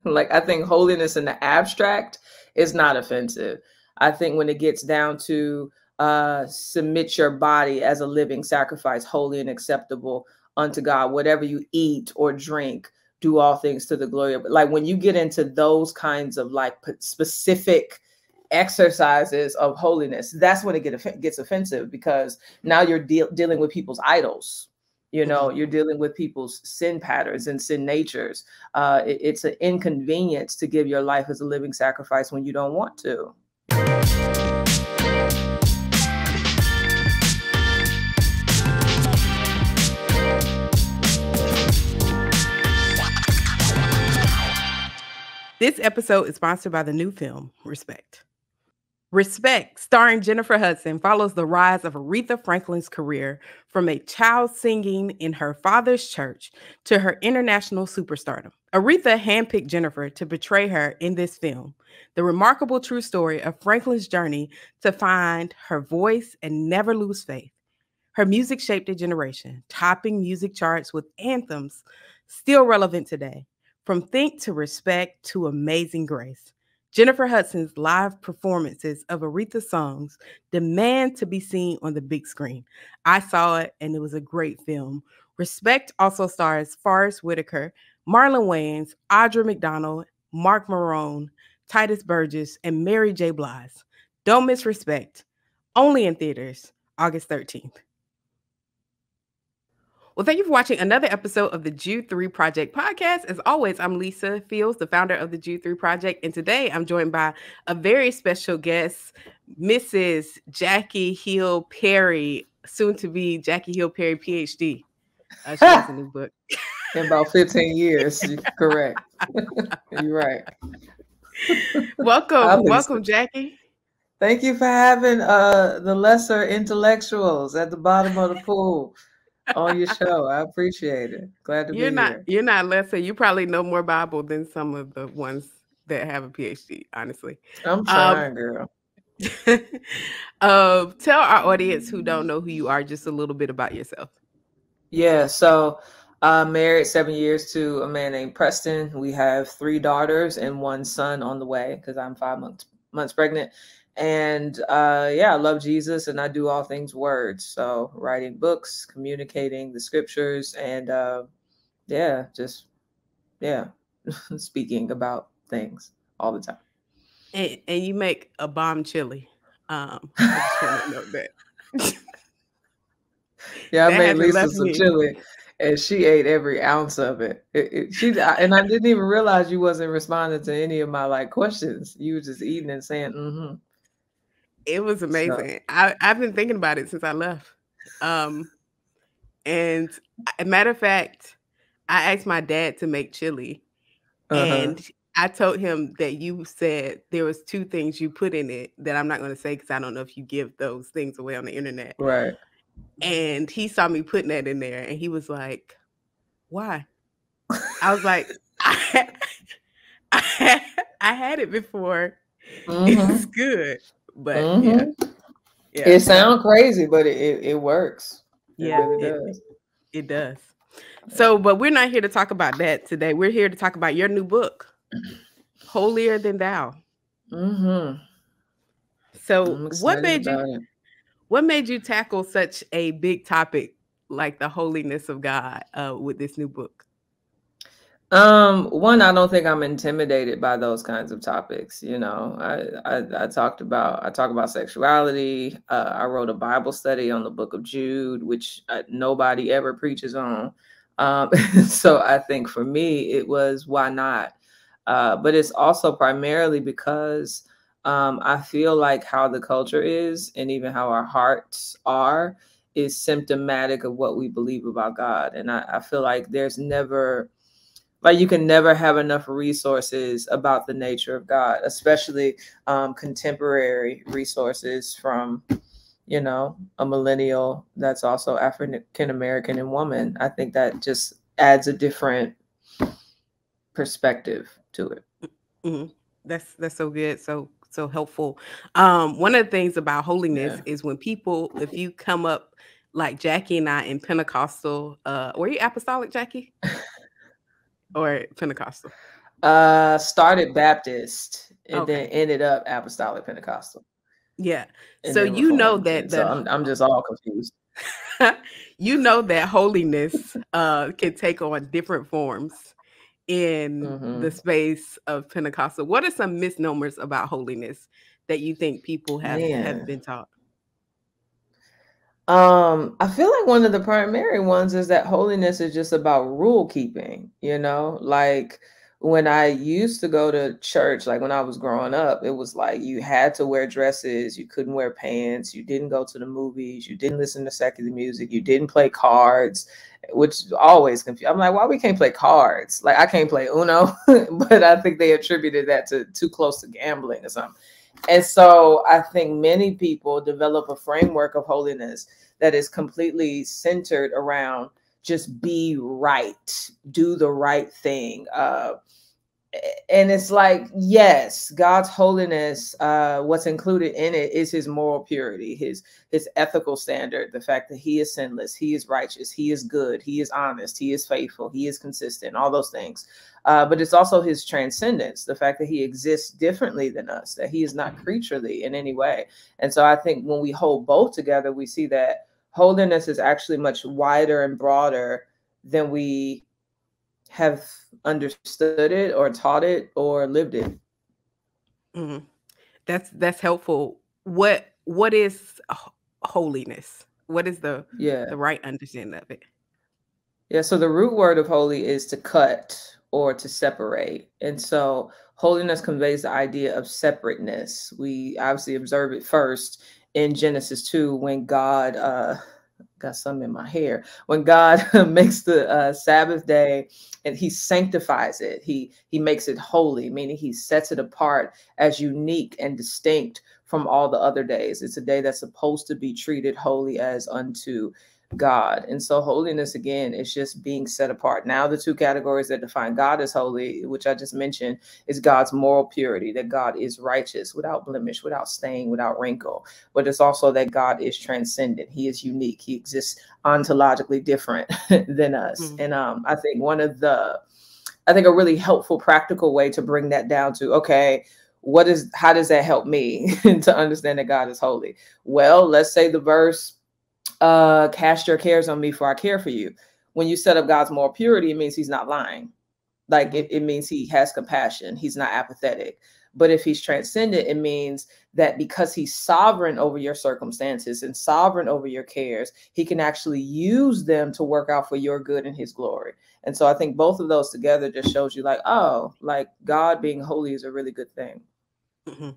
Like I think holiness in the abstract is not offensive. I think when it gets down to uh, submit your body as a living sacrifice, holy and acceptable unto God, whatever you eat or drink, do all things to the glory of like when you get into those kinds of like specific exercises of holiness that's when it get, gets offensive because now you're de- dealing with people's idols you know mm-hmm. you're dealing with people's sin patterns and sin natures uh, it, it's an inconvenience to give your life as a living sacrifice when you don't want to This episode is sponsored by the new film, Respect. Respect, starring Jennifer Hudson, follows the rise of Aretha Franklin's career from a child singing in her father's church to her international superstardom. Aretha handpicked Jennifer to portray her in this film, the remarkable true story of Franklin's journey to find her voice and never lose faith. Her music shaped a generation, topping music charts with anthems still relevant today. From Think to Respect to Amazing Grace, Jennifer Hudson's live performances of Aretha songs demand to be seen on the big screen. I saw it and it was a great film. Respect also stars Forest Whitaker, Marlon Wayans, Audra McDonald, Marc Maron, Tituss Burgess, and Mary J. Blige. Don't miss Respect. Only in theaters, August 13th. Well, thank you for watching another episode of the Jude 3 Project podcast. As always, I'm Lisa Fields, the founder of the Jude 3 Project. And today I'm joined by a very special guest, Mrs. Jackie Hill Perry, soon to be Jackie Hill Perry, PhD. Uh, she has a new book. In about 15 years. Correct. You're right. welcome. Welcome, Jackie. Thank you for having uh, the lesser intellectuals at the bottom of the pool on your show. I appreciate it. Glad to you're be not, here. You're not lesser. You probably know more Bible than some of the ones that have a PhD, honestly. I'm um, trying, um, girl. uh, tell our audience who don't know who you are just a little bit about yourself. Yeah, so I'm uh, married seven years to a man named Preston. We have three daughters and one son on the way because I'm five months months pregnant. And uh, yeah, I love Jesus and I do all things words. So writing books, communicating the scriptures, and uh, yeah, just yeah, speaking about things all the time. And, and you make a bomb chili. Um, I that. yeah, I that made Lisa some me. chili, and she ate every ounce of it. it, it she and I didn't even realize you wasn't responding to any of my like questions. You were just eating and saying, "Mm-hmm." It was amazing. So. I, I've been thinking about it since I left. Um, and a matter of fact, I asked my dad to make chili, uh-huh. and I told him that you said there was two things you put in it that I'm not going to say because I don't know if you give those things away on the internet. Right. And he saw me putting that in there, and he was like, "Why?" I was like, I, I, I had it before. Mm-hmm. It's good but mm-hmm. yeah. yeah. It sounds crazy, but it, it, it works. It yeah, really it, does. It does. So, but we're not here to talk about that today. We're here to talk about your new book, Holier Than Thou. Mm-hmm. So, what made you what made you tackle such a big topic like the holiness of God uh, with this new book? Um, one, I don't think I'm intimidated by those kinds of topics. You know, I I, I talked about I talk about sexuality. Uh, I wrote a Bible study on the Book of Jude, which uh, nobody ever preaches on. Um, so I think for me, it was why not. Uh, but it's also primarily because um, I feel like how the culture is, and even how our hearts are, is symptomatic of what we believe about God. And I, I feel like there's never like you can never have enough resources about the nature of God, especially um, contemporary resources from, you know, a millennial that's also African American and woman. I think that just adds a different perspective to it. Mm-hmm. That's that's so good. So so helpful. Um, one of the things about holiness yeah. is when people, if you come up like Jackie and I in Pentecostal, uh, were you apostolic, Jackie? or Pentecostal? Uh, started Baptist and okay. then ended up Apostolic Pentecostal. Yeah. So you know that the, so I'm, I'm just all confused. you know that holiness uh, can take on different forms in mm-hmm. the space of Pentecostal. What are some misnomers about holiness that you think people have, have been taught? Um, I feel like one of the primary ones is that holiness is just about rule keeping, you know, like when I used to go to church, like when I was growing up, it was like you had to wear dresses, you couldn't wear pants, you didn't go to the movies, you didn't listen to secular music, you didn't play cards, which always confused. I'm like, why we can't play cards? Like I can't play Uno, but I think they attributed that to too close to gambling or something. And so I think many people develop a framework of holiness that is completely centered around just be right, do the right thing. Uh, and it's like yes god's holiness uh what's included in it is his moral purity his his ethical standard the fact that he is sinless he is righteous he is good he is honest he is faithful he is consistent all those things uh, but it's also his transcendence the fact that he exists differently than us that he is not creaturely in any way and so i think when we hold both together we see that holiness is actually much wider and broader than we have understood it or taught it or lived it. Mm-hmm. That's that's helpful. What what is holiness? What is the yeah the right understanding of it? Yeah, so the root word of holy is to cut or to separate. And so holiness conveys the idea of separateness. We obviously observe it first in Genesis 2 when God uh got some in my hair. When God makes the uh, Sabbath day and he sanctifies it, he he makes it holy, meaning he sets it apart as unique and distinct from all the other days. It's a day that's supposed to be treated holy as unto God. And so holiness again is just being set apart. Now the two categories that define God as holy, which I just mentioned, is God's moral purity, that God is righteous, without blemish, without stain, without wrinkle. But it's also that God is transcendent. He is unique. He exists ontologically different than us. Mm-hmm. And um, I think one of the I think a really helpful practical way to bring that down to okay, what is how does that help me to understand that God is holy? Well, let's say the verse uh, cast your cares on me for I care for you. When you set up God's moral purity, it means he's not lying. Like it, it means he has compassion. He's not apathetic. But if he's transcendent, it means that because he's sovereign over your circumstances and sovereign over your cares, he can actually use them to work out for your good and his glory. And so I think both of those together just shows you, like, oh, like God being holy is a really good thing. Mm-hmm.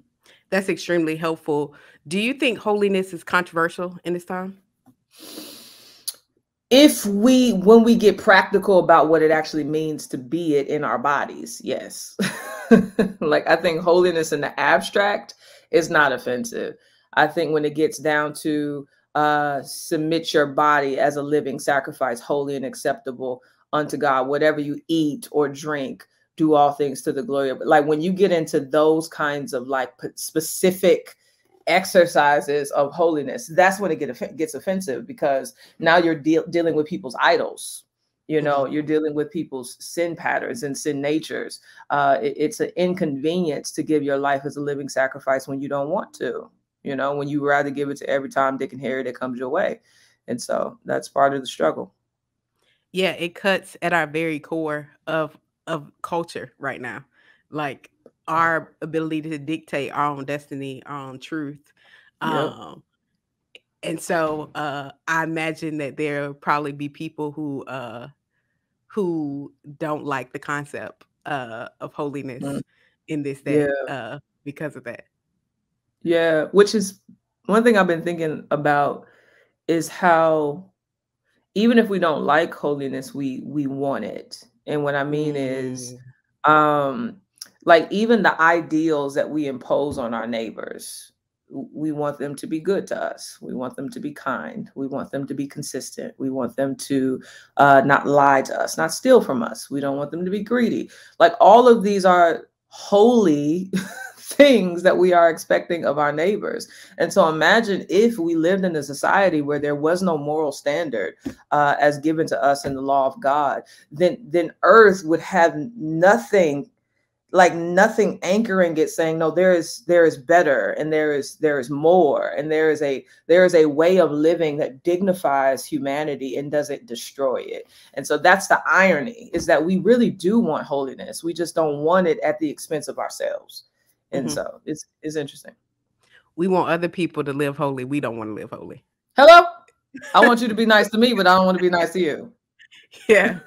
That's extremely helpful. Do you think holiness is controversial in this time? If we when we get practical about what it actually means to be it in our bodies yes. Like i think holiness in the abstract is not offensive. I think when it gets down to uh submit your body as a living sacrifice holy and acceptable unto god whatever you eat or drink do all things to the glory of like when you get into those kinds of like specific exercises of holiness, that's when it get, gets offensive because now you're de- dealing with people's idols. You know, mm-hmm. you're dealing with people's sin patterns and sin natures. Uh, it, it's an inconvenience to give your life as a living sacrifice when you don't want to. You know, when you rather give it to every Tom, Dick, and Harry that comes your way. And so that's part of the struggle. Yeah, it cuts at our very core of of culture right now. Like our ability to dictate our own destiny, our own truth. Yep. Um, and so uh, I imagine that there'll probably be people who uh, who don't like the concept uh, of holiness mm. in this day yeah. Uh, because of that. Yeah, which is one thing I've been thinking about is how even if we don't like holiness, we we want it. And what I mean mm. is um like even the ideals that we impose on our neighbors we want them to be good to us. We want them to be kind. We want them to be consistent. We want them to uh, not lie to us not steal from us. We don't want them to be greedy. Like all of these are holy things that we are expecting of our neighbors. And so imagine if we lived in a society where there was no moral standard uh, as given to us in the law of god then then earth would have nothing like nothing anchoring it saying no there is there is better and there is there is more and there is a there is a way of living that dignifies humanity and doesn't destroy it. And so that's the irony is that we really do want holiness. We just don't want it at the expense of ourselves. And mm-hmm. so it's it's interesting. We want other people to live holy. We don't want to live holy. Hello? I want you to be nice to me but i don't want to be nice to you. Yeah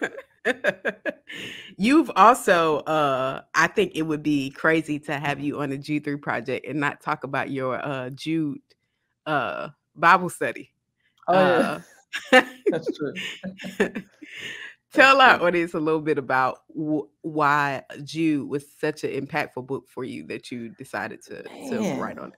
You've also, uh, I think it would be crazy to have you on a Jude 3 project and not talk about your uh, Jude uh, Bible study. Oh, yeah. Uh, That's true. Tell our audience a little bit about w- why Jude was such an impactful book for you that you decided to, to write on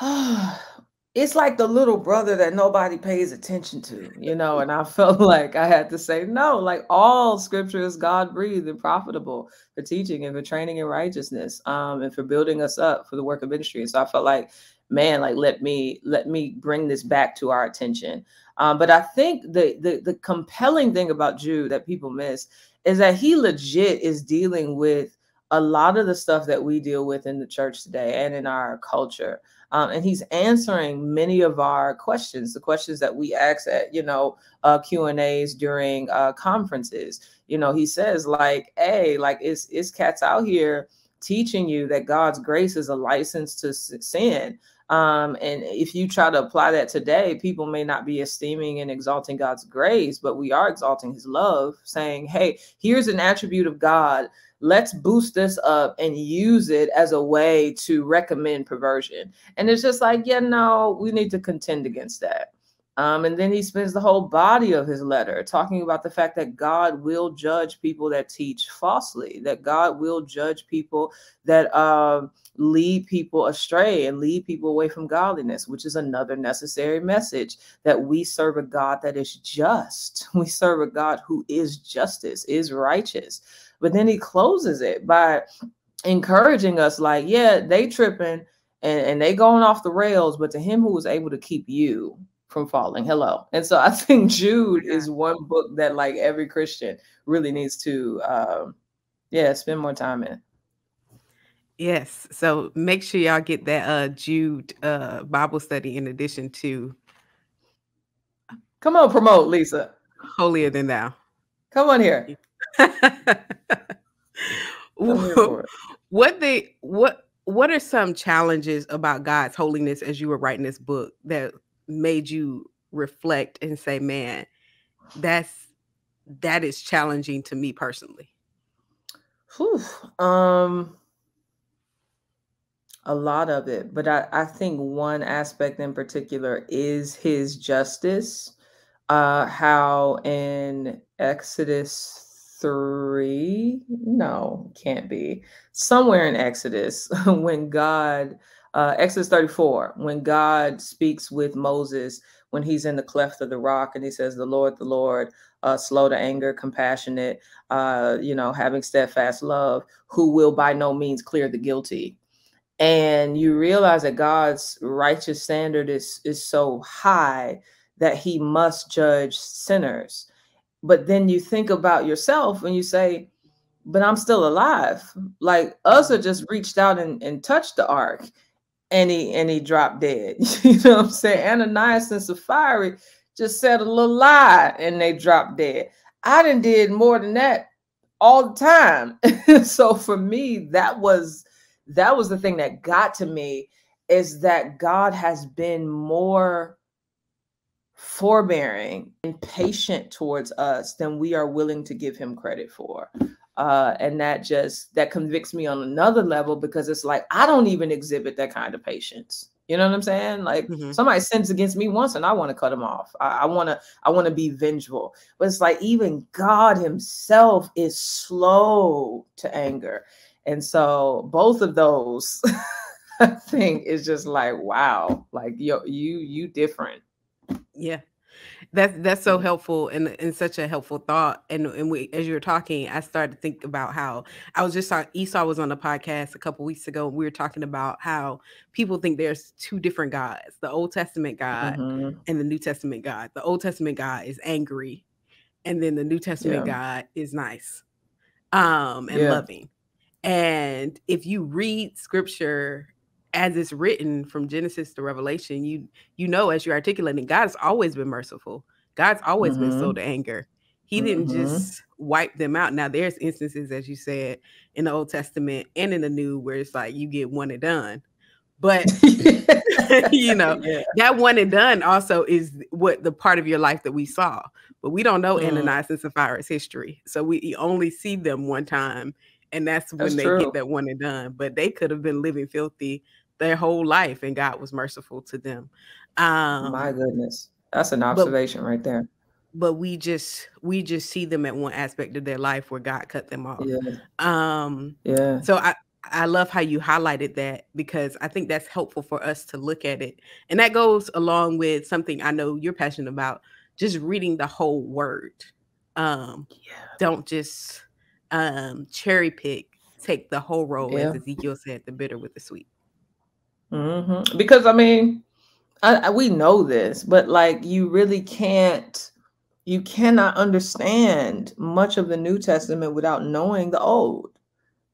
it. it's like the little brother that nobody pays attention to, you know. And I felt like I had to say, no, like all scripture is God breathed and profitable for teaching and for training in righteousness, um, and for building us up for the work of ministry. And so I felt like, man, like let me let me bring this back to our attention. Um, but I think the, the the compelling thing about Jude that people miss is that he legit is dealing with a lot of the stuff that we deal with in the church today and in our culture. Um, and he's answering many of our questions, the questions that we ask at, you know, uh, Q and A's during uh, conferences. You know, he says like, "Hey, like, is is cats out here teaching you that God's grace is a license to sin?" Um, and if you try to apply that today, people may not be esteeming and exalting God's grace, but we are exalting His love, saying, "Hey, here's an attribute of God let's boost this up and use it as a way to recommend perversion. And it's just like, yeah, no, we need to contend against that. Um, and then he spends the whole body of his letter talking about the fact that God will judge people that teach falsely, that God will judge people that uh, lead people astray and lead people away from godliness, which is another necessary message that we serve a God that is just. We serve a God who is justice, is righteous. But then he closes it by encouraging us, like, yeah, they tripping and, and they going off the rails, but to him who was able to keep you from falling, hello. And so I think Jude is one book that like every Christian really needs to um yeah, spend more time in. Yes. So make sure y'all get that uh Jude uh Bible study in addition to Come on, promote Lisa. Holier than thou. Come on here. what they what what are some challenges about God's holiness as you were writing this book that made you reflect and say, man, that's that is challenging to me personally? Whew. Um a lot of it, but I, I think one aspect in particular is his justice. Uh how in Exodus 3 no can't be. Somewhere in exodus when god uh, exodus 34 when god speaks with moses when he's in the cleft of the rock and he says the lord the lord uh, slow to anger compassionate uh, you know having steadfast love who will by no means clear the guilty. And you realize that god's righteous standard is is so high that he must judge sinners but then you think about yourself and you say, but I'm still alive. Like us, Uzzah just reached out and, and touched the ark and he and he dropped dead. you know what I'm saying? Ananias and Sapphira just said a little lie and they dropped dead. I didn't did more than that all the time. so for me, that was that was the thing that got to me is that God has been more forbearing and patient towards us than we are willing to give him credit for. Uh, and that just that convicts me on another level because it's like I don't even exhibit that kind of patience. You know what I'm saying? Like mm-hmm. somebody sins against me once and I want to cut them off. I want to I want to be vengeful. But it's like even God himself is slow to anger. And so both of those I think is just like wow, like yo, you you different. Yeah. That's that's so helpful and and such a helpful thought. And and we as you were talking, I started to think about how I was just talking Esau was on the podcast a couple weeks ago, and we were talking about how people think there's two different gods, the Old Testament God mm-hmm. and the New Testament God. The Old Testament God is angry, and then the New Testament yeah. God is nice. um, and yeah. loving. And if you read scripture as it's written from Genesis to Revelation, you you know as you're articulating, God's always been merciful. God's always mm-hmm. been slow to anger. He mm-hmm. didn't just wipe them out. Now there's instances, as you said, in the Old Testament and in the New, where it's like you get one and done. But you know, yeah. that one and done also is what the part of your life that we saw. But we don't know mm. Ananias and Sapphira's history. So we only see them one time, and that's when that's they true. get that one and done. But they could have been living filthy their whole life, and God was merciful to them. Um, My goodness. That's an observation but, right there. But we just we just see them at one aspect of their life where God cut them off. Yeah. Um yeah. So I I love how you highlighted that because I think that's helpful for us to look at it. And that goes along with something I know you're passionate about, just reading the whole word. Um yeah. don't just um cherry pick, take the whole roll yeah. as Ezekiel said, the bitter with the sweet. Mm-hmm. Because I mean, I, I, we know this, but like you really can't, you cannot understand much of the New Testament without knowing the Old.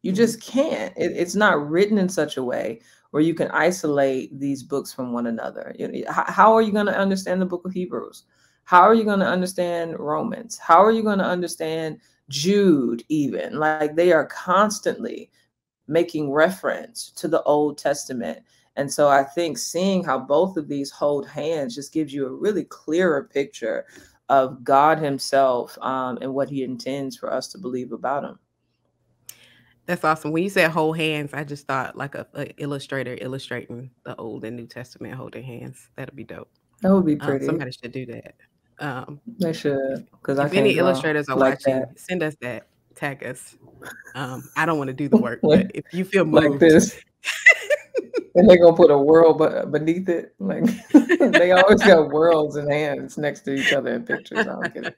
You mm-hmm. just can't. It, it's not written in such a way where you can isolate these books from one another. You know, how, how are you going to understand the book of Hebrews? How are you going to understand Romans? How are you going to understand Jude, even? Like they are constantly making reference to the Old Testament and so I think seeing how both of these hold hands just gives you a really clearer picture of God Himself um, and what He intends for us to believe about Him. That's awesome. When you said hold hands, I just thought like a, a illustrator illustrating the Old and New Testament holding hands. That'd be dope. That would be um, pretty. Um, somebody should do that. Um, they should. Because if any illustrators are like watching, that. send us that. Tag us. Um, I don't want to do the work, like, but if you feel moved, like this, and they're gonna put a world but beneath it. Like they always got worlds and hands next to each other in pictures. I don't get it.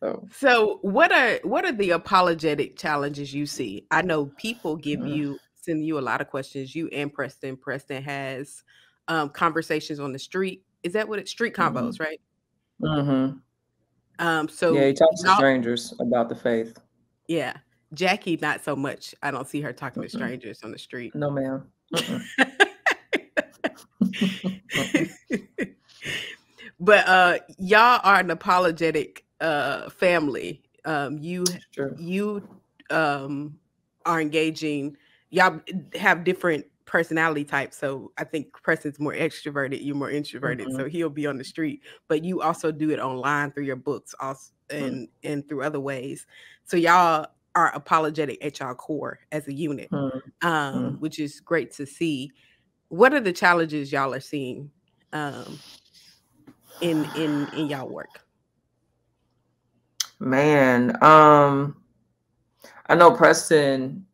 So. so what are what are the apologetic challenges you see? I know people give mm-hmm. you send you a lot of questions. You and Preston. Preston has um, conversations on the street. Is that what it street combos, mm-hmm. right? Mm-hmm. Um, so yeah, he talks to strangers about the faith. Yeah. Jackie, not so much. I don't see her talking mm to strangers on the street. No, ma'am. But uh y'all are an apologetic uh family. Um you you um are engaging y'all have different personality types. So I think Preston's more extroverted, you're more introverted. Mm-hmm. So he'll be on the street, but you also do it online through your books also mm. and mm-hmm. and through other ways. So y'all are apologetic at y'all core as a unit, mm-hmm. um, mm-hmm. which is great to see. What are the challenges y'all are seeing um, in in in y'all work? Man, um, I know Preston.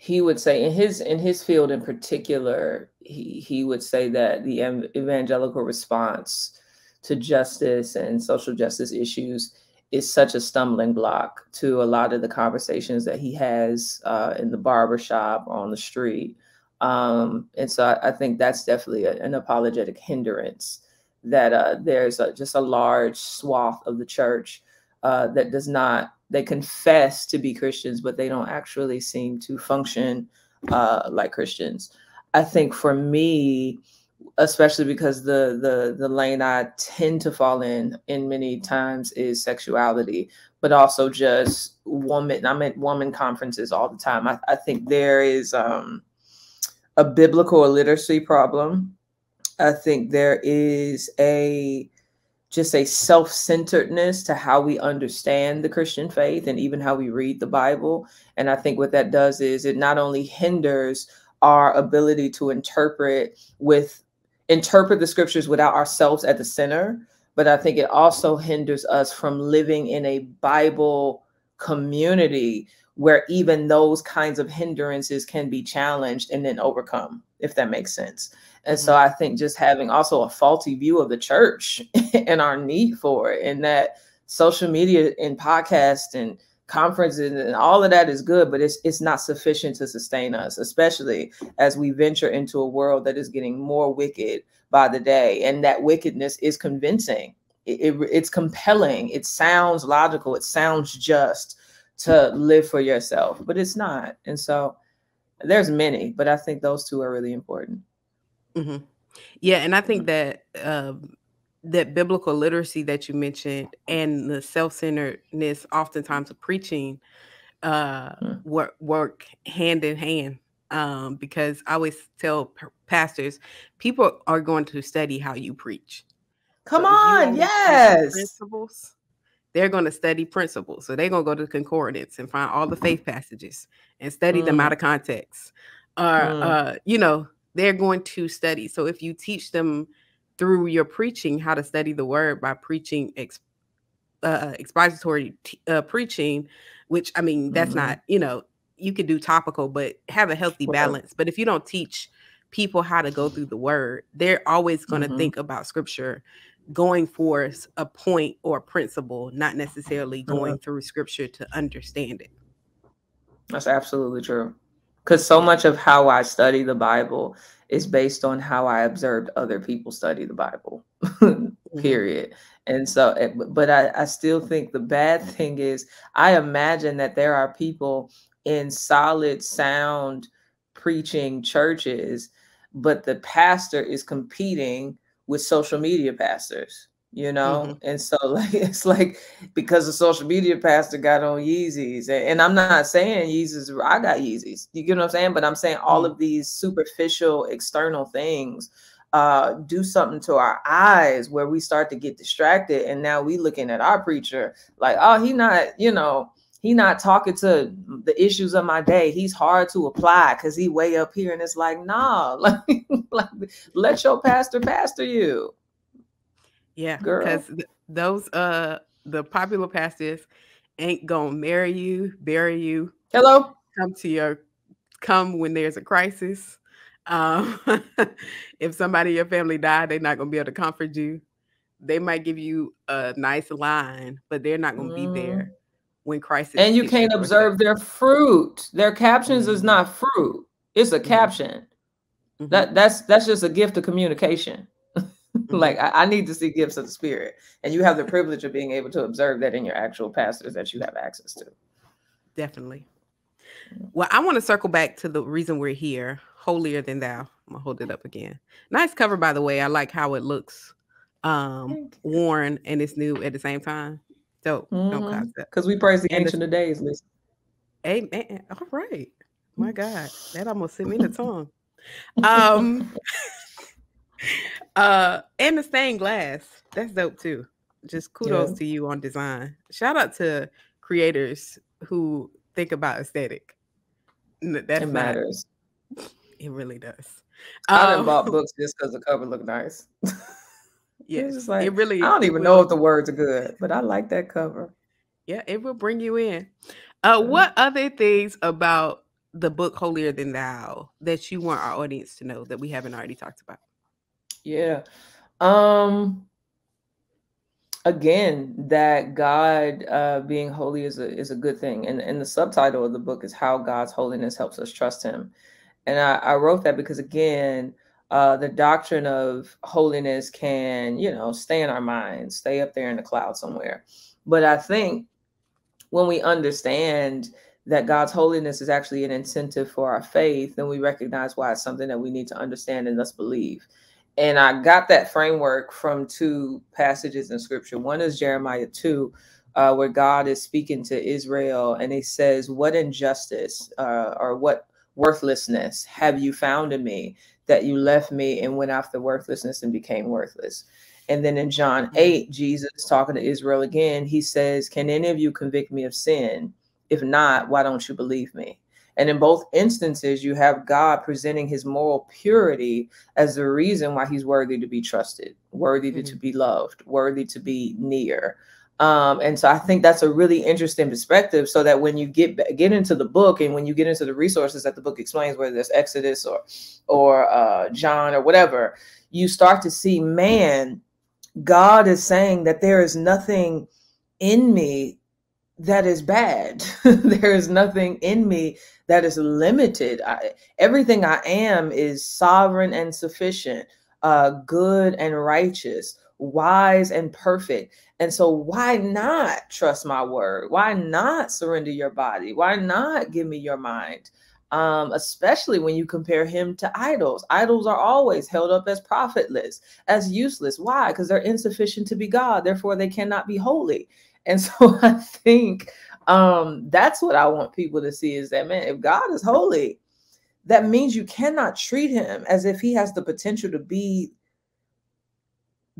He would say in his in his field in particular, he he would say that the evangelical response to justice and social justice issues is such a stumbling block to a lot of the conversations that he has uh, in the barbershop on the street. Um, and so I, I, think that's definitely a, an apologetic hindrance that uh, there's a, just a large swath of the church uh, that does not, they confess to be Christians, but they don't actually seem to function uh, like Christians. I think for me, especially because the the the lane I tend to fall in in many times is sexuality, but also just woman. I'm at woman conferences all the time. I, I think there is um, a biblical illiteracy problem. I think there is a just a self-centeredness to how we understand the Christian faith and even how we read the Bible. And I think what that does is it not only hinders our ability to interpret with interpret the scriptures without ourselves at the center, but I think it also hinders us from living in a Bible community where even those kinds of hindrances can be challenged and then overcome, if that makes sense. And mm-hmm. so I think just having also a faulty view of the church and our need for it, and that social media and podcast and conferences and all of that is good, but it's it's not sufficient to sustain us, especially as we venture into a world that is getting more wicked by the day, and that wickedness is convincing. It, it, it's compelling. It sounds logical. It sounds just to live for yourself, but it's not. And so there's many, but I think those two are really important. Mm-hmm. Yeah, and I think that um, that biblical literacy that you mentioned and the self-centeredness, oftentimes of preaching, uh, mm. work work hand in hand. Um, because I always tell pastors, people are going to study how you preach. Come so on, yes. Principles, they're going to study principles. So they're going to go to the concordance and find all the faith passages and study mm. them out mm. of context. Or, mm. uh, you know, they're going to study. So if you teach them through your preaching how to study the word by preaching ex, uh, expository t- uh, preaching, which I mean, that's mm-hmm. not, you know, you can do topical, but have a healthy balance. But if you don't teach people how to go through the word, they're always going to mm-hmm. think about scripture going for a point or a principle, not necessarily going mm-hmm. through scripture to understand it. That's absolutely true. Because so much of how I study the Bible is based on how I observed other people study the Bible, period. And so, eh, but I, I still think the bad thing is, I imagine that there are people in solid, sound preaching churches, but the pastor is competing with social media pastors you know mm-hmm. and so like it's like because the social media pastor got on yeezys and, and, i'm not saying yeezys i got yeezys you get what i'm saying but i'm saying all mm-hmm. of these superficial external things uh do something to our eyes where we start to get distracted and now we looking at our preacher like oh he not you know he not talking to the issues of my day. He's hard to apply because he way up here, and it's like, nah, like, like let your pastor pastor you. Yeah, because th- those uh the popular pastors ain't gonna marry you, bury you. Hello, come to your come when there's a crisis. Um, if somebody in your family died, they're not gonna be able to comfort you. They might give you a nice line, but they're not gonna mm. be there when crisis and you can't observe their fruit their captions mm-hmm. is not fruit it's a mm-hmm. caption mm-hmm. that that's that's just a gift of communication mm-hmm. Like I, I, need to see gifts of the spirit and you have the privilege of being able to observe that in your actual pastors that you have access to definitely well i want to circle back to the reason we're here holier than thou i'm gonna hold it up again nice cover by the way i like how it looks um worn and it's new at the same time Dope. Mm-hmm. Because we praise the and ancient the, of days, listen. Amen. All right. My God. That almost sent me in the tongue. Um uh and the stained glass. That's dope too. Just kudos yeah. to you on design. Shout out to creators who think about aesthetic. That matters. It really does. I um, bought books just because the cover looked nice. Yes, like, it really. I don't even know if the words are good, but I like that cover. Yeah, it will bring you in. Uh, what other things about the book Holier Than Thou that you want our audience to know that we haven't already talked about? Yeah. Um again that god uh being holy is a is a good thing and and the subtitle of the book is how god's holiness helps us trust him and i, I wrote that because again uh, the doctrine of holiness can, you know, stay in our minds, stay up there in the cloud somewhere. But I think when we understand that God's holiness is actually an incentive for our faith, then we recognize why it's something that we need to understand and thus believe. And I got that framework from two passages in scripture. One is Jeremiah 2, uh, where God is speaking to Israel and he says, What injustice uh, or what worthlessness have you found in me that you left me and went after worthlessness and became worthless. And then in John mm-hmm. 8, Jesus talking to Israel again, he says, Can any of you convict me of sin? If not, why don't you believe me? And in both instances, you have God presenting his moral purity as the reason why he's worthy to be trusted, worthy mm-hmm. to, to be loved, worthy to be near. Um, and so I think that's a really interesting perspective. So that when you get get into the book and when you get into the resources that the book explains, whether it's Exodus or or uh, John or whatever, you start to see, man, God is saying that there is nothing in me that is bad. there is nothing in me that is limited. I, everything I am is sovereign and sufficient, uh, good and righteous wise and perfect. And so, why not trust my word? Why not surrender your body? Why not give me your mind? Um, especially when you compare him to idols. Idols are always held up as profitless, as useless. Why? Because they're insufficient to be God, therefore, they cannot be holy. And so, I think um, that's what I want people to see is that, man, if God is holy, that means you cannot treat him as if he has the potential to be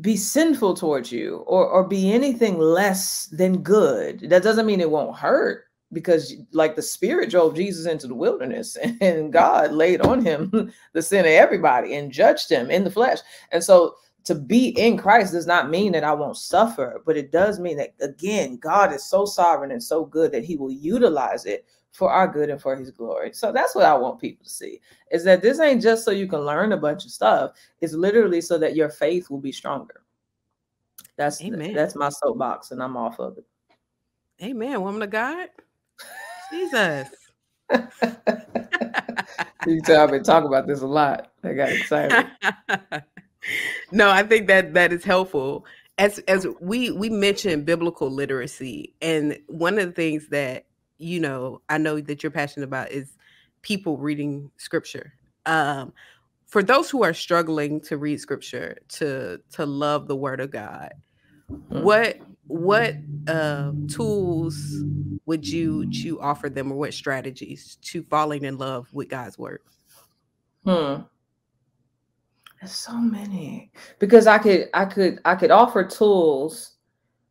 be sinful towards you or or be anything less than good. That doesn't mean it won't hurt because like the spirit drove jesus into the wilderness and god laid on him the sin of everybody and judged him in the flesh. And so to be in christ does not mean that i won't suffer but it does mean that again god is so sovereign and so good that he will utilize it for our good and for his glory. So that's what I want people to see is that this ain't just so you can learn a bunch of stuff. It's literally so that your faith will be stronger. That's Amen. that's my soapbox and I'm off of it. Amen. Woman of God. Jesus. you tell I've been talking about this a lot. I got excited. no, I think that that is helpful. As as we we mentioned biblical literacy, and one of the things that you know, I know that you're passionate about is people reading scripture. Um, for those who are struggling to read scripture, to to love the word of God, mm-hmm. what what uh, tools would you you offer them, or what strategies to falling in love with God's word? Hmm. There's so many because I could I could I could offer tools,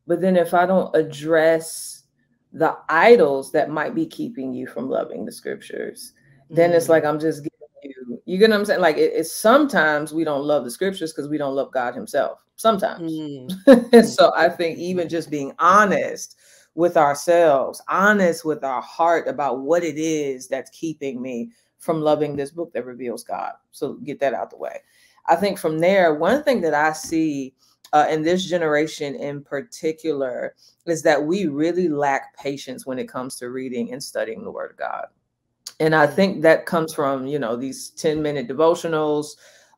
but then if I don't address the idols that might be keeping you from loving the scriptures, mm-hmm. then it's like mm. I'm just giving you, you get what I'm saying? Like it, it's sometimes we don't love the scriptures because we don't love God Himself. Sometimes. Mm-hmm. so I think even just being honest with ourselves, honest with our heart about what it is that's keeping me from loving this book that reveals God. So get that out the way. I think from there, one thing that I see uh, in this generation in particular is that we really lack patience when it comes to reading and studying the word of God. And I think that comes from, you know, these 10 minute devotionals,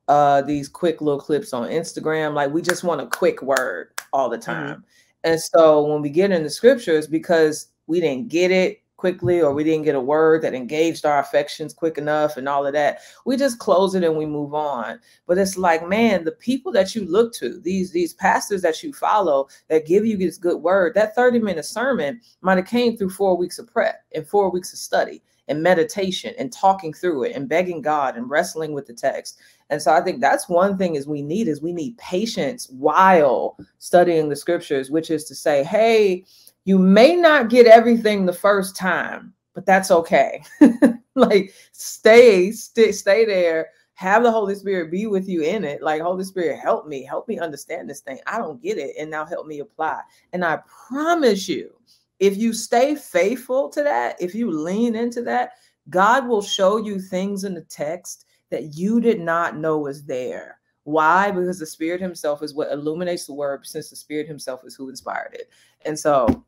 uh, these quick little clips on Instagram. Like we just want a quick word all the mm-hmm. time. Mm-hmm. And so when we get in the scriptures, because we didn't get it, quickly or we didn't get a word that engaged our affections quick enough and all of that we just close it and we move on. But it's like man the people that you look to these these pastors that you follow that give you this good word that 30 minute sermon might have came through four weeks of prep and four weeks of study and meditation and talking through it and begging god and wrestling with the text. And so i think that's one thing is we need is we need patience while studying the scriptures which is to say hey you may not get everything the first time, but that's okay. like stay, stay, stay there. Have the Holy Spirit be with you in it. Like, Holy Spirit, help me, help me understand this thing. I don't get it. And now help me apply. And I promise you, if you stay faithful to that, if you lean into that, God will show you things in the text that you did not know was there. Why? Because the Spirit Himself is what illuminates the word, since the Spirit Himself is who inspired it. And so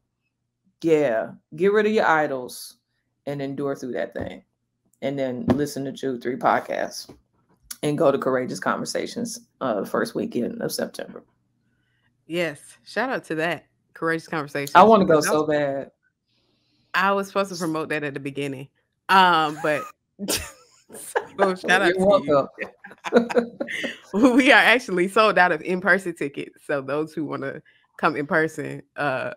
yeah, get rid of your idols and endure through that thing. And then listen to Jude 3 podcasts and go to Courageous Conversations uh, the first weekend of September. Yes. Shout out to that. Courageous Conversations. I want to go so bad. I was supposed to promote that at the beginning. Um, but so shout out to you. we are actually sold out of in-person tickets. So those who want to come in person, uh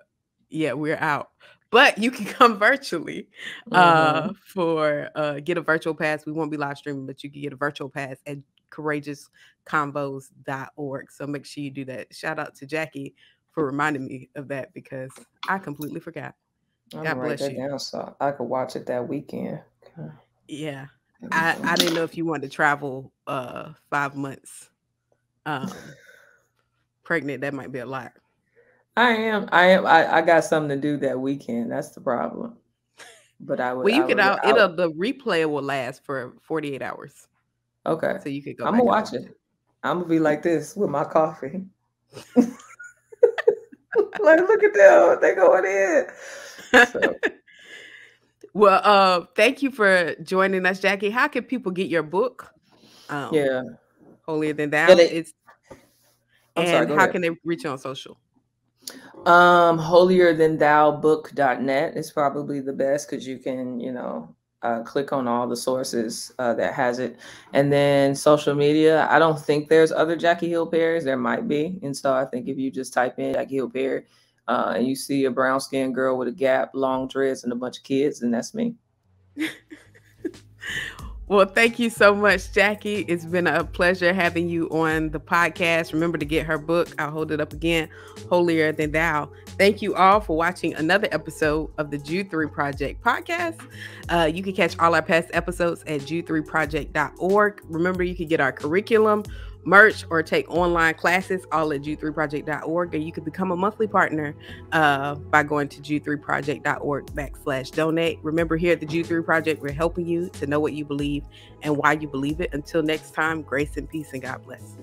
yeah, we're out but you can come virtually uh, mm-hmm. for uh, get a virtual pass. We won't be live streaming, but you can get a virtual pass at courageousconvos.org. So make sure you do that. Shout out to Jackie for reminding me of that because I completely forgot. I'm God bless you. Down so I could watch it that weekend. Okay. Yeah. I, I didn't know if you wanted to travel uh five months um pregnant. That might be a lot. I am. I am. I, I got something to do that weekend. That's the problem. But I would. Well, you I could. Would, it'll the replay will last for forty eight hours. Okay. So you could go. I'm gonna watch it. I'm gonna be like this with my coffee. like, look at them. They going in. So. well, uh, thank you for joining us, Jackie. How can people get your book? Um, yeah. Holier than thou. Yeah, they, it's and sorry, how ahead. can they reach you on social? Um, holier than thou book.net is probably the best because you can, you know, uh, click on all the sources uh, that has it. And then social media, I don't think there's other Jackie Hill Perrys. There might be. And so I think if you just type in Jackie Hill Perry uh, and you see a brown skinned girl with a gap, long dreads, and a bunch of kids, then that's me. Well, thank you so much, Jackie. It's been a pleasure having you on the podcast. Remember to get her book. I'll hold it up again, Holier Than Thou. Thank you all for watching another episode of the Jude 3 Project podcast. Uh, you can catch all our past episodes at jude3project.org. Remember, you can get our curriculum merch or take online classes all at jude3project.org and you can become a monthly partner uh, by going to jude3project.org backslash donate. Remember here at the jude 3 project we're helping you to know what you believe and why you believe it. Until next time grace and peace and god bless